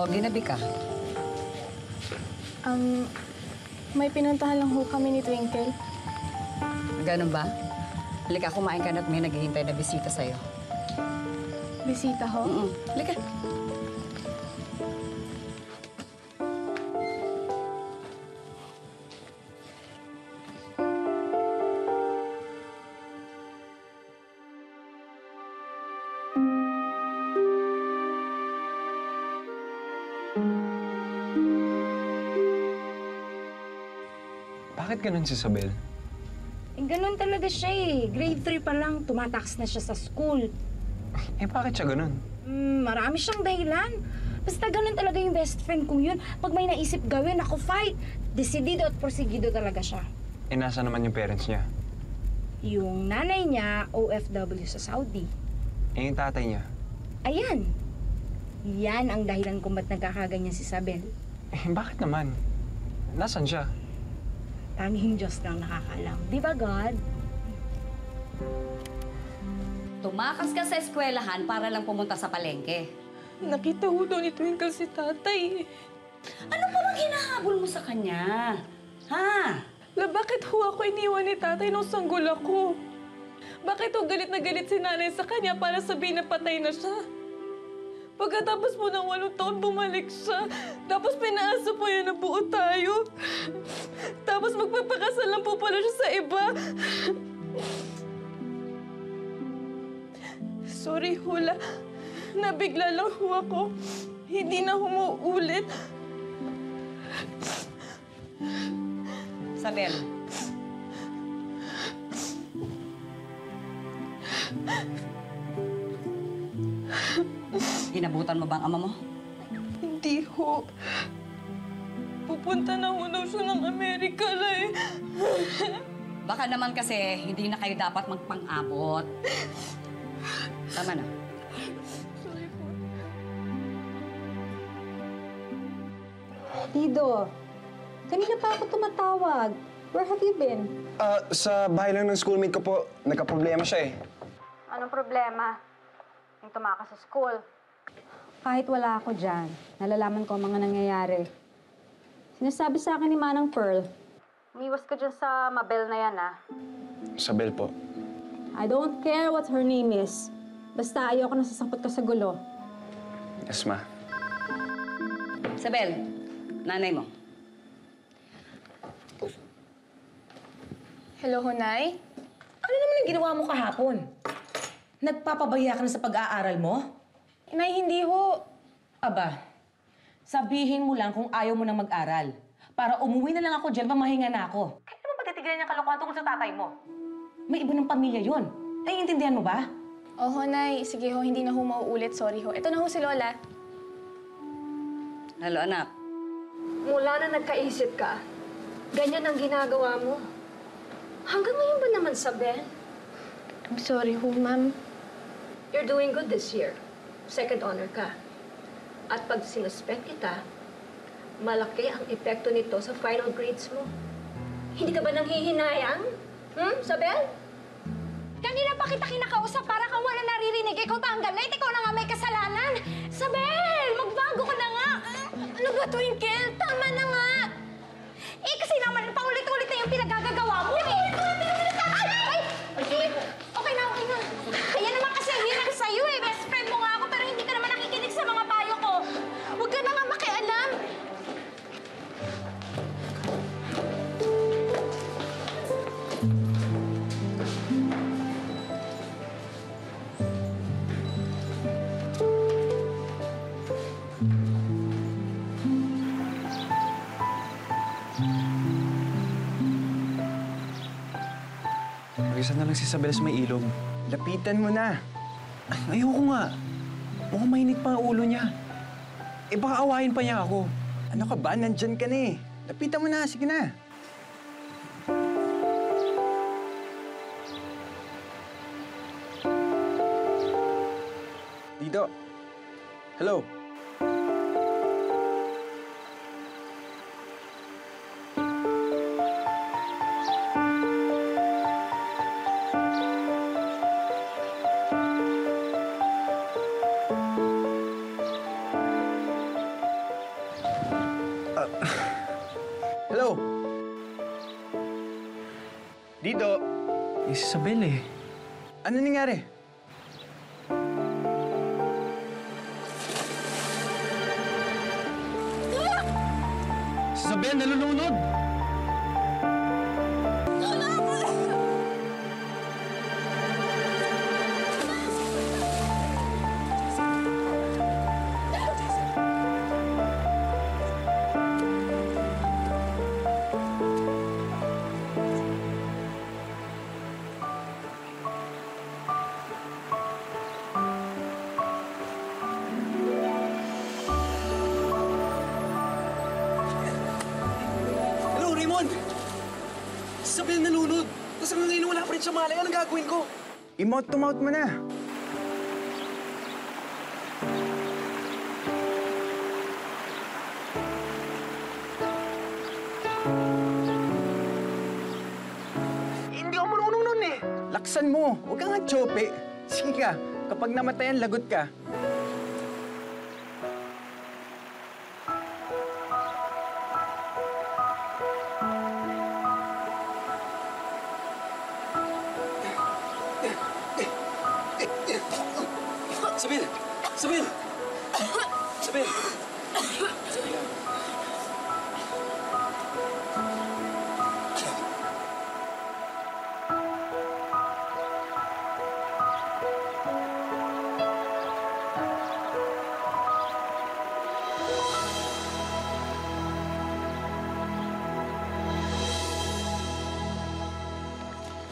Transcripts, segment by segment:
O, ginabi ka. Um, may pinuntahan lang ho kami ni Twinkle. Ganun ba? Halika, kumain ka na at may naghihintay na bisita sa'yo. Bisita ho. Mm Halika. Bakit ganun si Isabel? Eh, ganun talaga siya eh. Grade 3 pa lang, tumatakas na siya sa school. Eh, bakit siya ganun? Hmm, marami siyang dahilan. Basta ganun talaga yung best friend kong yun. Pag may naisip gawin, ako fight. Desidido at porsigido talaga siya. Eh, nasa naman yung parents niya? Yung nanay niya, OFW sa Saudi. Eh, yung tatay niya? Ayan. Yan ang dahilan kung ba't nagkakaganyan si Isabel. Eh, bakit naman? Nasaan siya? Tanging Diyos lang nakakaalam. Di ba, God? Tumakas ka sa eskwelahan para lang pumunta sa palengke. Nakita ho daw ni Twinkle si tatay. Ano pa bang hinahabol mo sa kanya? Ha? La, bakit ho ako iniwan ni tatay nung sanggol ako? Bakit ho galit na galit si nanay sa kanya para sabihin na patay na siya? Pagkatapos po ng walong taon, bumalik siya. Tapos pinaasa po yan na buo tayo. Tapos magpapakasal lang po pala siya sa iba. Sorry, Hula. Nabigla lang ho ako. Hindi na humuulit. Sabel. Hinabutan mo bang ama mo? Hindi ho. Pupunta na ho daw siya ng Amerika, Lay. Baka naman kasi hindi na kayo dapat magpang-abot. Tama na. Sorry po. Tido, kanina pa ako tumatawag. Where have you been? Ah, sa bahay lang ng schoolmate ko po, nagka-problema siya eh. Anong problema? Yung tumakas sa school. Kahit wala ako dyan, nalalaman ko ang mga nangyayari. Sinasabi sa akin ni Manang Pearl, umiwas ka dyan sa Mabel na yan, ah. Isabel po. I don't care what her name is. Basta ayoko na sasangkot ka sa gulo. Yes, ma. Sabel, nanay mo. Hello, Hunay? Ano naman ang ginawa mo kahapon? Nagpapabaya ka na sa pag-aaral mo? Inay, hindi ho. Aba, sabihin mo lang kung ayaw mo nang mag-aral. Para umuwi na lang ako dyan, pamahinga na ako. Kaya naman patitigilan yung kalokohan tungkol sa tatay mo. May iba ng pamilya yun. Ay, intindihan mo ba? Oh, Hunay. Sige ho, hindi na ho mauulit. Sorry ho. Ito na ho si Lola. Hello, anak. Mula na nagkaisip ka, ganyan ang ginagawa mo. Hanggang ngayon ba naman, Sabel? I'm sorry ho, ma'am. You're doing good this year. Second honor ka. At pag sinuspend kita, malaki ang epekto nito sa final grades mo. Hindi ka ba nanghihinayang? Hmm, Sabel? Kanina pa kita kinakausap para kang wala naririnig. Ikaw pa ang galit. Ikaw na nga may kasalanan. Sabel, magbago ka na nga. Ano ba, Twinkle? Tama na nga. Eh, kasi naman paulit-ulit Mag-isa na lang si Isabel sa may ilog. Lapitan mo na. Ayoko nga. Mukhang mainit pa ang ulo niya. Eh baka awayin pa niya ako. Ano ka ba? Nandyan ka na eh. Lapitan mo na. Sige na. Dito. Hello. Isabel eh. Ano nangyari? Malay. Anong gagawin ko? I-mouth to mouth mo na. Hindi ako marunong nun eh. Laksan mo. Huwag kang nga chope. Sige ka. Kapag namatayan, lagot ka.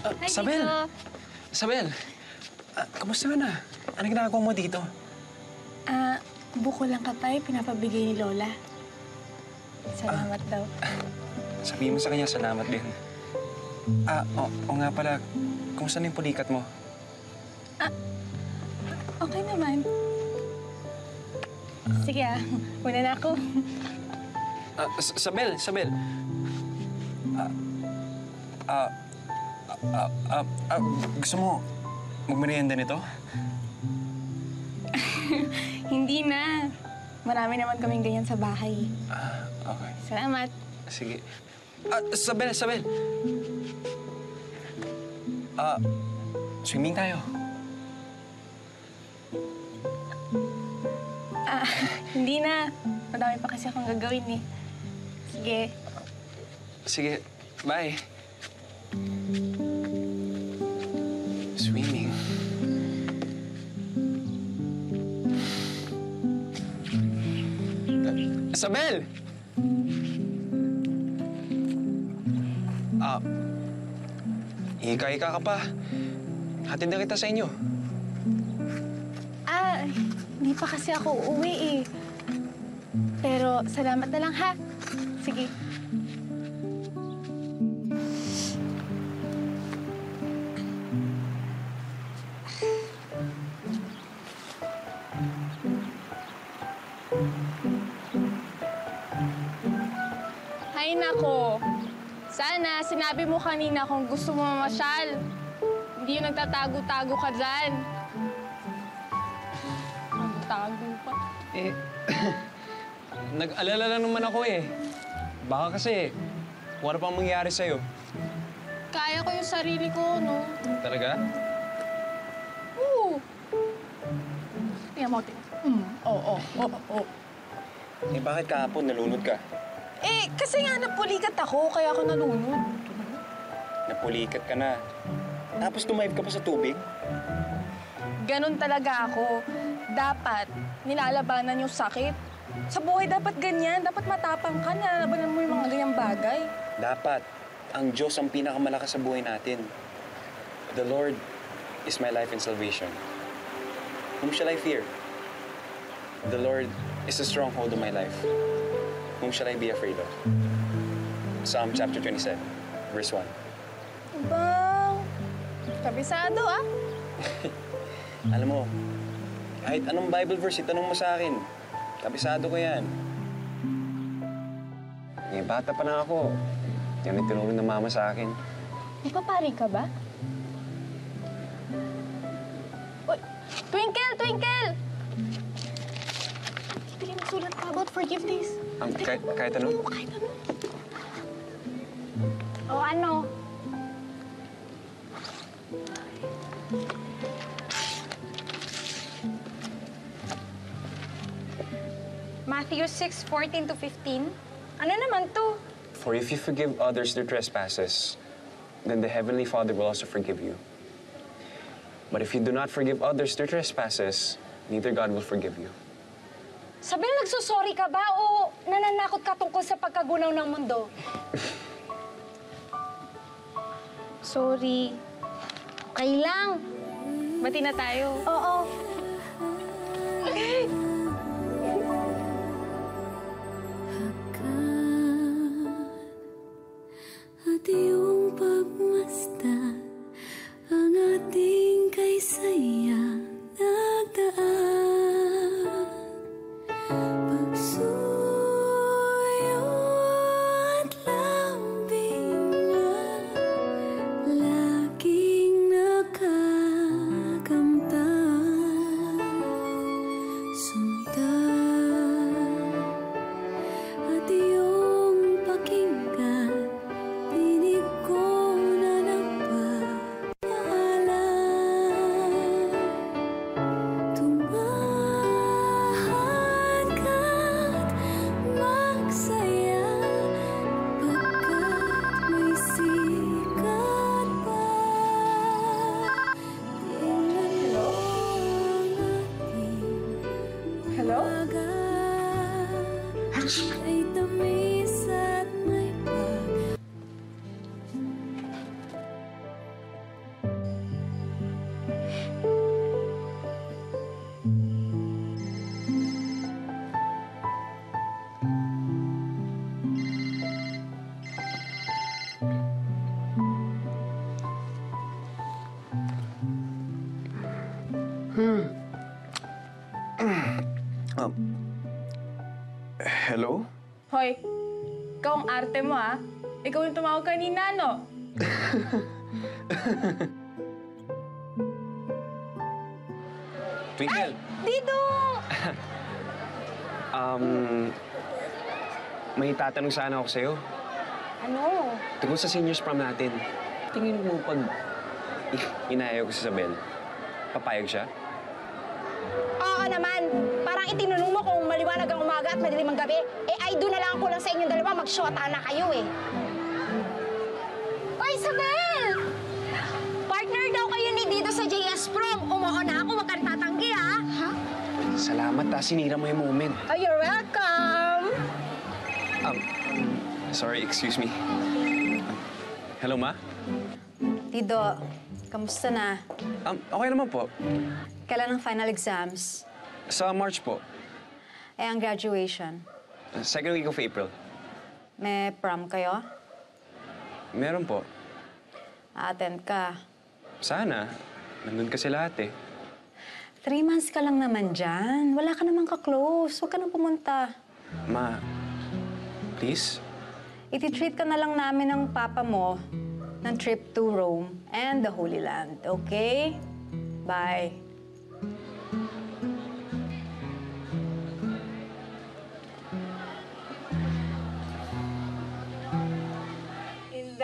Ah, Isabel! Isabel! Ah, kamusta ka na? Ano ginagawa mo dito? Ah, buko lang katay, pinapabigay ni Lola. Salamat daw. Sabihin mo sa kanya, salamat din. Ah, o, o nga pala, kumusta na yung pulikat mo? Okay naman. Sige ah, una na ako. Ah, S- Isabel, ah, ah, ah, gusto mo magmerienda nito? Hindi na. Marami naman kaming ganyan sa bahay. Ah, okay. Salamat. Sige. Ah, Isabel, Isabel. Ah, swimming tayo. Ah, hindi na. Madami pa kasi akong gagawin eh. Sige. Sige, bye. Isabel! Ah, hika-hika ka pa. Hatid na kita sa inyo. Ah, hindi pa kasi ako uuwi eh. Pero salamat na lang ha. Sige. Sinabi mo kanina kung gusto mo mamasyal. Hindi yung nagtatago-tago ka dyan. Tago pa. Eh, nag-alala lang naman ako eh. Baka kasi, ano pang mangyayari sa'yo. Kaya ko yung sarili ko, no? Talaga? Oo. Tingnan mo, tingnan. Mm, oo, oo, oo, oo. Eh, bakit kahapon nalunod ka? Eh, kasi nga napulikat ako, kaya ako nalunod. Napulikat ka na. Tapos tumayib ka pa sa tubig? Ganon talaga ako. Dapat, nilalabanan yung sakit. Sa buhay dapat ganyan. Dapat matapang ka, nilalabanan mo yung mga ganyang bagay. Dapat. Ang Diyos ang pinakamalakas sa buhay natin. The Lord is my life and salvation. Whom shall I fear? The Lord is the stronghold of my life. Whom shall I be afraid of? Psalm chapter 27, verse 1. Bang! Kabisado, ah. Alam mo, kahit anong Bible verse, itanong mo sa akin. Kabisado ko yan. Eh, bata pa lang ako. Yan ang tinulong ng mama sa akin. Magpapari ka ba? Uy! Twinkle! Twinkle! Bili mo sulat ka about forgiveness. Ang, kahit, kahit ano? Oo, kahit ano. O ano? Matthew 6, 14 to 15. Ano naman to? For if you forgive others their trespasses, then the Heavenly Father will also forgive you. But if you do not forgive others their trespasses, neither God will forgive you. Sabel, nagsusorry ka ba o nananakot ka tungkol sa pagkagunaw ng mundo? Sorry. Okay lang. Bati na tayo. Oo. Hello? Hoy, ikaw ang arte mo ah. Ikaw yung tumawag kanina, no? Twinkle! Dito! Um, may tatanong sana ako sa'yo. Ano? Tungkol sa seniors prom natin. Tingin mo pag inayaw ko si Isabel, papayag siya? Oo naman. Parang itinanong mo kung maliwanag ang umaga at madilim ang gabi. Eh, ay doon na lang ako lang sa inyong dalawa. Mag-shota na kayo eh. Oy, Isabel! Partner daw kayo ni dito sa JS Prom. Umuo na ako. Huwag ka na tatanggi, ha? Ha? Salamat ha, sinira mo yung moment. Oh, you're welcome! Um, sorry, excuse me. Hello, Ma? Tido, kamusta na? Um, okay naman po. Kailan ang final exams? Sa March po. Eh, ang graduation. Second week of April. May prom kayo? Meron po. Attend ka. Sana. Nandun kasi lahat eh. Three months ka lang naman dyan. Wala ka namang ka-close. Huwag ka nang pumunta. Ma, please? Iti-treat ka na lang namin ng papa mo ng trip to Rome and the Holy Land, okay? Bye.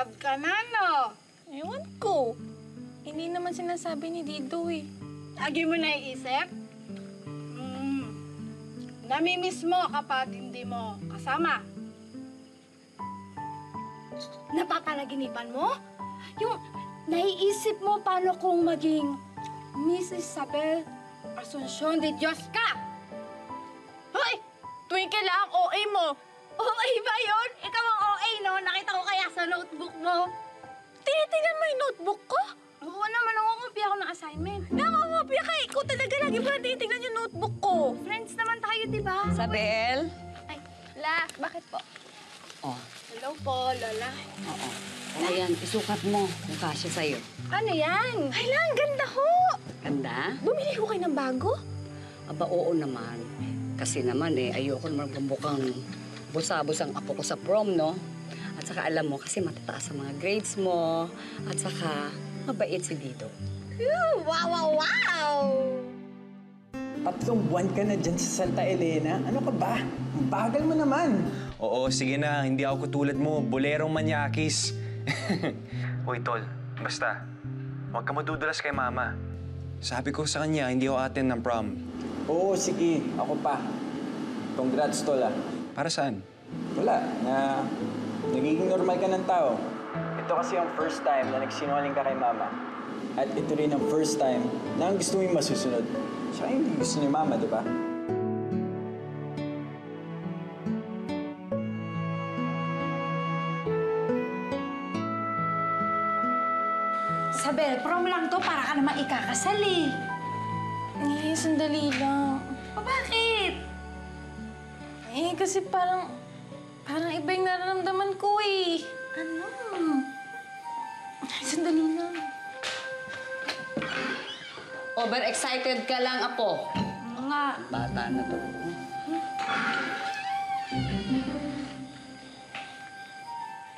Love ka na, no? Ewan ko. Hindi naman sinasabi ni Dido eh. Lagi mo naiisip? Mm. Namimiss mo kapag hindi mo kasama. Napapanaginipan mo? Yung naiisip mo paano kung maging Miss Isabel Asuncion de Dios ka? Hoy! Twinkle lang, OA mo. OA ba yun? Ikaw ang OA, no? Nakita ko kaya sa notebook mo. Tinitingnan mo yung notebook ko? Oo naman, nangungopia ako ng assignment. Nangangopia ka. Ikaw talaga lagi mo na tinitingnan yung notebook ko. Friends naman tayo, di ba? Isabel? Ay, La, bakit po? Oh, Hello po, Lola. oo. Ayan, isukat mo kung kasya sa'yo. Ano yan? Ay lang, ganda ho. Ganda? Bumili ko kayo ng bago? Aba, oo naman. Kasi naman eh, ayoko naman magpambukang busabos ang apo ko sa prom, no? At saka alam mo, kasi matataas ang mga grades mo. At saka, mabait si Dito. Wow, wow, wow! Tatlong buwan ka na dyan sa Santa Elena. Ano ka ba? Ang bagal mo naman. Oo, sige na. Hindi ako katulad mo. Bolerong manyakis. Hoy, Tol. Basta, huwag ka madudulas kay Mama. Sabi ko sa kanya, hindi ako attend ng prom. Oo, sige. Ako pa. Congrats, Tol, ah. Para saan? Wala, na nagiging normal ka ng tao. Ito kasi ang first time na nagsinungaling ka kay Mama. At ito rin ang first time na ang gusto mo yung masusunod. Siya yung gusto ni Mama, di ba? Sabel, prom lang to para ka naman ikakasal eh. Eh, sandali lang. O bakit? Eh, kasi parang... Parang iba yung nararamdaman ko eh. Ano? Ay, sandali lang. Overexcited ka lang, Apo. Ano nga? Bata na to.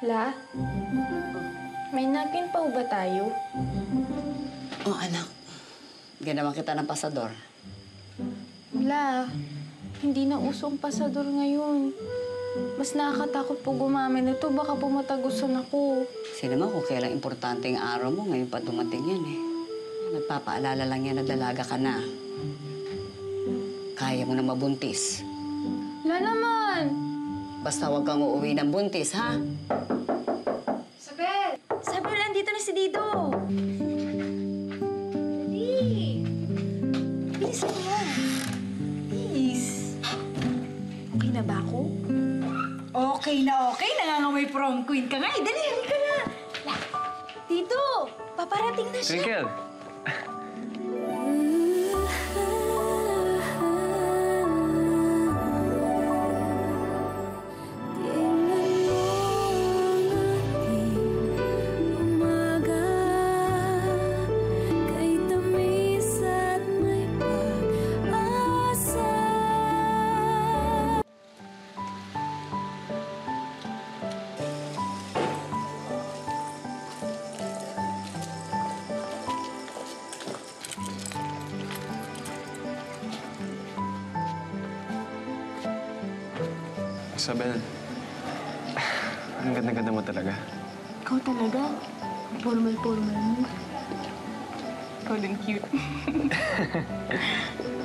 La? May napkin pa ba tayo? Oh, anak. Ginawan kita ng pasador. La, hindi na usong pasador ngayon. Mas nakakatakot po gumamit nito. Baka pumatagusan ako. Kasi naman kung kailang importante ang araw mo, ngayon pa dumating yan eh. Nagpapaalala lang yan na dalaga ka na. Kaya mo na mabuntis. La naman! Basta huwag kang uuwi ng buntis, ha? Sabel! Sabel, andito na si Dido. Dali. Bilisan mo. Okay na okay. Nangangamoy prom queen ka nga eh. Dali, halika na. La, Dito, paparating na siya. Twinkle! Isabel, ang ganda-ganda mo talaga. Ikaw talaga. Formal-formal mo. Ikaw din cute.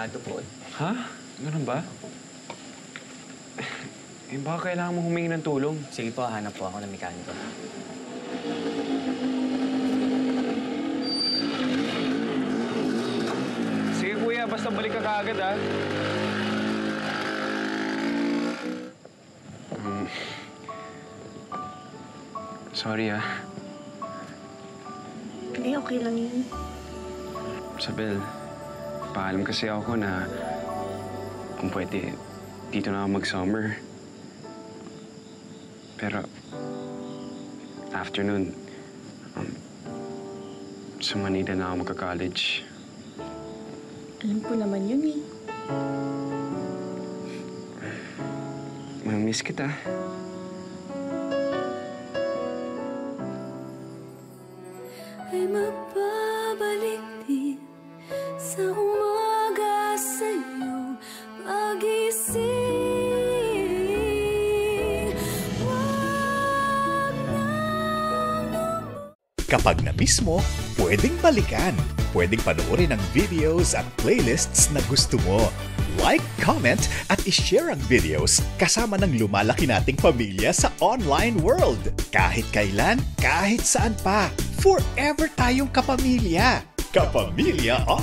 eh? Malyado po eh. Ha? Ganun ba? Eh, baka kailangan mo humingi ng tulong. Sige po, hanap po ako ng mekaniko. Sige kuya, basta balik ka kaagad ha. Mm. Sorry ah. Hindi, okay lang yun. Isabel, Nagpaalam kasi ako na kung pwede, dito na ako mag-summer. Pero, after nun, um, sa Manila na ako magka-college. Alam ko naman yun eh. Mamiss kita. Kapag na-miss mo, pwedeng balikan. Pwedeng panoorin ang videos at playlists na gusto mo. Like, comment, at ishare ang videos kasama ng lumalaki nating pamilya sa online world. Kahit kailan, kahit saan pa. Forever tayong kapamilya. Kapamilya on